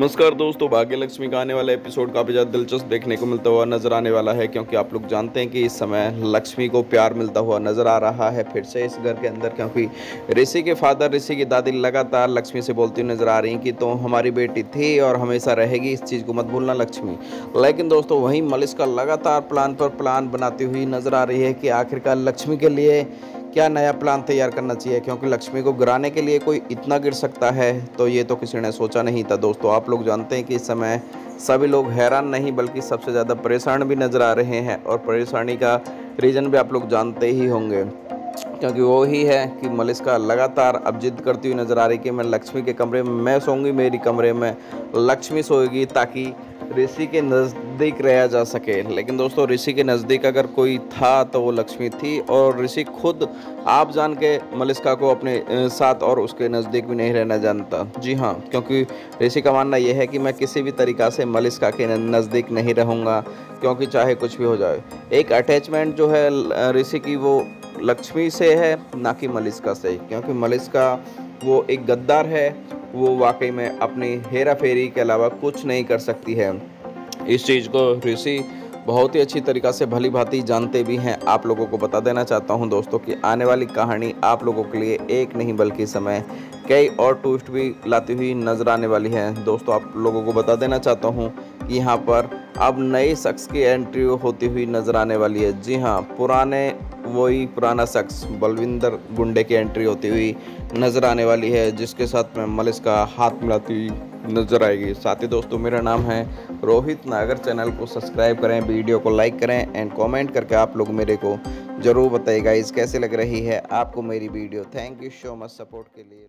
नमस्कार दोस्तों भाग्य लक्ष्मी का आने वाला एपिसोड काफ़ी ज़्यादा दिलचस्प देखने को मिलता हुआ नज़र आने वाला है, क्योंकि आप लोग जानते हैं कि इस समय लक्ष्मी को प्यार मिलता हुआ नज़र आ रहा है। फिर से इस घर के अंदर, क्योंकि ऋषि के फादर, ऋषि की दादी लगातार लक्ष्मी से बोलती हुई नज़र आ रही कि तो हमारी बेटी थी और हमेशा रहेगी, इस चीज़ को मत भूलना लक्ष्मी। लेकिन दोस्तों, वहीं मलिश का लगातार प्लान पर प्लान बनाती हुई नज़र आ रही है कि आखिरकार लक्ष्मी के लिए क्या नया प्लान तैयार करना चाहिए? क्योंकि लक्ष्मी को गिराने के लिए कोई इतना गिर सकता है तो ये तो किसी ने सोचा नहीं था। दोस्तों, आप लोग जानते हैं कि इस समय सभी लोग हैरान नहीं, बल्कि सबसे ज़्यादा परेशान भी नज़र आ रहे हैं और परेशानी का रीज़न भी आप लोग जानते ही होंगे। क्योंकि वो ही है कि मलिश्का लगातार अब जिद करती हुई नज़र आ रही कि मैं लक्ष्मी के कमरे में, मैं सोऊँगी मेरी कमरे में। लक्ष्मी सोएगी ताकि ऋषि के नज़दीक रहा जा सके। लेकिन दोस्तों, ऋषि के नज़दीक अगर कोई था तो वो लक्ष्मी थी और ऋषि खुद आप जान के मलिश्का को अपने साथ और उसके नज़दीक भी नहीं रहना जानता। जी हाँ क्योंकि ऋषि का मानना यह है कि मैं किसी भी तरीक़ा से मलिश्का के नज़दीक नहीं रहूँगा, क्योंकि चाहे कुछ भी हो जाए। एक अटैचमेंट जो है ऋषि की वो लक्ष्मी से है, ना कि मलिश्का से। क्योंकि मलिश्का वो एक गद्दार है वो वाकई में अपनी हेरा फेरी के अलावा कुछ नहीं कर सकती है। इस चीज़ को ऋषि बहुत ही अच्छी तरीक़ा से भली भांति जानते भी हैं। आप लोगों को बता देना चाहता हूँ दोस्तों कि आने वाली कहानी आप लोगों के लिए एक नहीं बल्कि समय, कई और ट्विस्ट भी लाती हुई नज़र आने वाली है। दोस्तों, आप लोगों को बता देना चाहता हूँ यहाँ पर अब नए शख्स की एंट्री होती हुई नज़र आने वाली है। जी हाँ पुराने, वही पुराना शख्स बलविंदर गुंडे की एंट्री होती हुई नज़र आने वाली है, जिसके साथ में मलिस का हाथ मिलाती हुई नज़र आएगी। साथ ही दोस्तों, मेरा नाम है रोहित नागर। चैनल को सब्सक्राइब करें, वीडियो को लाइक करें एंड कमेंट करके आप लोग मेरे को ज़रूर बताइएगा इस कैसे लग रही है आपको मेरी video? Thank you so much support के लिए।